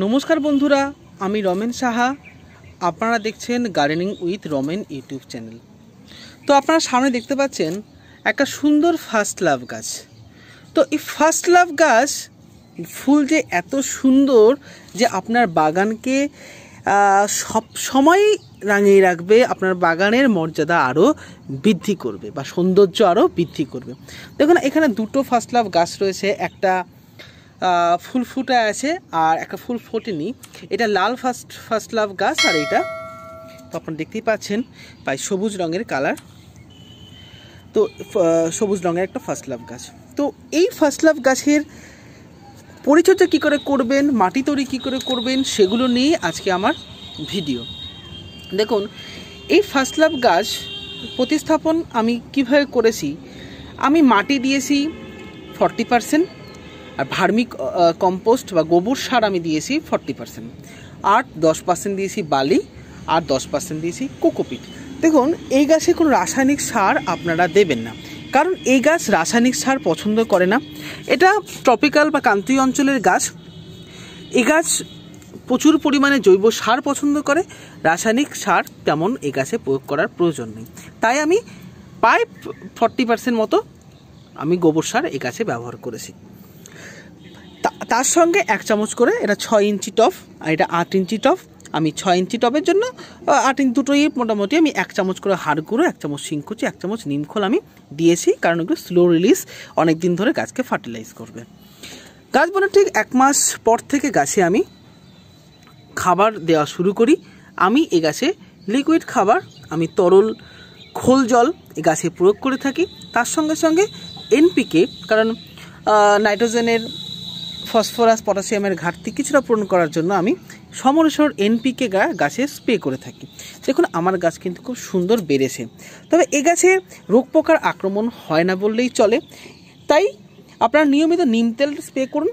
নমস্কার বন্ধুরা, আমি রমেন সাহা। আপনারা দেখছেন gardening with Ramen YouTube channel. তো আপনারা সামনে দেখতে পাচ্ছেন একটা সুন্দর ফার্স্ট লাভ গাছ। তো এই ফার্স্ট লাভ গাছ, ফুল যে এত সুন্দর যে আপনার বাগানকে সব সময় রাঙিয়ে রাখবে, আপনার বাগানের মর্যাদা আরও বৃদ্ধি করবে বা সৌন্দর্য আরও বৃদ্ধি করবে। দেখুন, এখানে দুটো ফার্স্ট লাভ গাছ রয়েছে, একটা ফুল ফুটে আছে আর একটা ফুল ফোটেনি। এটা লাল ফার্স্ট ফার্স্ট লাভ গাছ আর এটা তো আপনারা দেখতেই পাচ্ছেন প্রায় সবুজ রঙের কালার তো সবুজ রঙের একটা ফার্স্ট লাভ গাছ। তো এই ফার্স্ট লাভ গাছের পরিচর্যা কী করে করবেন, মাটি তৈরি কী করে করবেন, সেগুলো নিয়ে আজকে আমার ভিডিও। দেখুন, এই ফার্স্ট লাভ গাছ প্রতিস্থাপন আমি কীভাবে করেছি? আমি মাটি দিয়েছি ফর্টি পারসেন্ট আর ভার্মিক কম্পোস্ট বা গোবর সার আমি দিয়েছি ফর্টি পারসেন্ট। আর দশ পার্সেন্ট দিয়েছি বালি আর দশ পার্সেন্ট দিয়েছি কোকোপিট। দেখুন, এই গাছে কোনো রাসায়নিক সার আপনারা দেবেন না। কারণ এই গাছ রাসায়নিক সার পছন্দ করে না। এটা ট্রপিক্যাল বা ক্রান্তীয় অঞ্চলের গাছ। এই গাছ প্রচুর পরিমাণে জৈব সার পছন্দ করে। রাসায়নিক সার তেমন এই গাছে প্রয়োগ করার প্রয়োজন নেই। তাই আমি প্রায় ফর্টি পার্সেন্ট মতো আমি গোবর সার এই গাছে ব্যবহার করেছি। তার সঙ্গে এক চামচ করে এটা ছয় ইঞ্চি টপ আর এটা আট ইঞ্চি টপ আমি ছয় ইঞ্চি টবের জন্য আট ইঞ্চি দুটোই মোটামুটি আমি এক চামচ করে হাড় গুঁড়ো, এক চামচ শিংকুচি এক চামচ নিমখোল আমি দিয়েছি, কারণ ওগুলো স্লো রিলিজ অনেক দিন ধরে গাছকে ফার্টিলাইজ করবে। গাছ বনে ঠিক এক মাস পর থেকে গাছে আমি খাবার দেওয়া শুরু করি। আমি এ গাছে লিকুইড খাবার, আমি তরল খোল জল এ গাছে প্রয়োগ করে থাকি। তার সঙ্গে সঙ্গে এনপিকে কারণ নাইট্রোজেনের ফসফরাস, পটাশিয়ামের ঘাটতি কিছুটা পূরণ করার জন্য আমি সমরেশ্বর এনপিকে গা, গাছে স্প্রে করে থাকি। দেখুন, আমার গাছ কিন্তু খুব সুন্দর বেড়েছে। তবে এ গাছে রোগ পোকার আক্রমণ হয় না বললেই চলে। তাই আপনারা নিয়মিত নিম তেল স্প্রে করুন।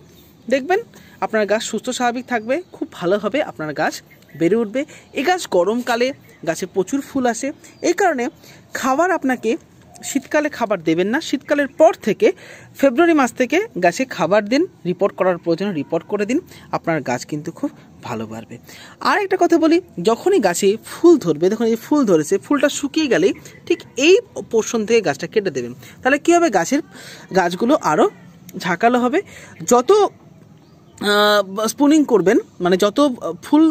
দেখবেন, আপনার গাছ সুস্থ, স্বাভাবিক থাকবে, খুব ভালো হবে, আপনার গাছ বেড়ে উঠবে। এ গাছ গরমকালে গাছে প্রচুর ফুল আসে। এই কারণে খাবার আপনাকে শীতকালে খাবার দেবেন না। শীতকালের পর থেকে ফেব্রুয়ারি মাস থেকে গাছে খাবার দিন রিপোর্ট করার প্রয়োজন রিপোর্ট করে দিন। আপনার গাছ কিন্তু খুব ভালো বাড়বে। আর একটা কথা বলি, যখনই গাছে ফুল ধরবে, দেখুন এই ফুল ধরেছে, ফুলটা শুকিয়ে গেলেই ঠিক এই পোর্শন থেকে গাছটা কেটে দেবেন। তাহলে কী হবে? গাছের গাছগুলো আরও ঝাঁকালো হবে। যত স্পুনিং করবেন মানে যত ফুল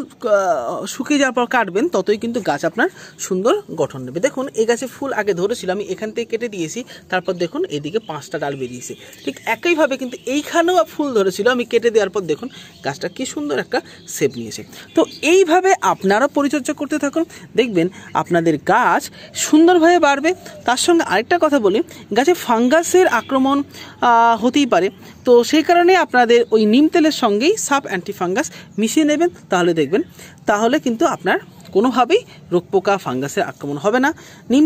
শুকিয়ে যাওয়ার পর কাটবেন, ততই কিন্তু গাছ আপনার সুন্দর গঠন নেবে। দেখুন, এই গাছে ফুল আগে ধরেছিল, আমি এখান থেকে কেটে দিয়েছি, তারপর দেখুন এদিকে পাঁচটা ডাল বেরিয়েছে। ঠিক একইভাবে কিন্তু এইখানেও ফুল ধরেছিল, আমি কেটে দেওয়ার পর দেখুন, গাছটা কি সুন্দর একটা শেপ নিয়েছে। তো এইভাবে আপনারা পরিচর্যা করতে থাকুন। দেখবেন, আপনাদের গাছ সুন্দরভাবে বাড়বে। তার সঙ্গে আরেকটা কথা বলি, গাছে ফাঙ্গাসের আক্রমণ হতেই পারে। তো সেই কারণে আপনাদের ওই নিম তেলের সঙ্গেই সাব অ্যান্টিফাঙ্গাস মিশিয়ে নেবেন, তাহলে দেখবেন, তাহলে কিন্তু আপনার কোনোভাবেই রোগ পোকা ফাঙ্গাসের আক্রমণ হবে না। নিম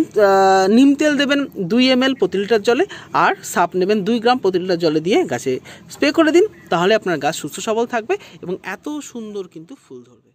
নিম তেল দেবেন দুই এম এল প্রতি লিটার জলে আর সাপ নেবেন দুই গ্রাম প্রতি লিটার জলে দিয়ে গাছে স্প্রে করে দিন, তাহলে আপনার গাছ সুস্থ সবল থাকবে এবং এত সুন্দর কিন্তু ফুল ধরবে।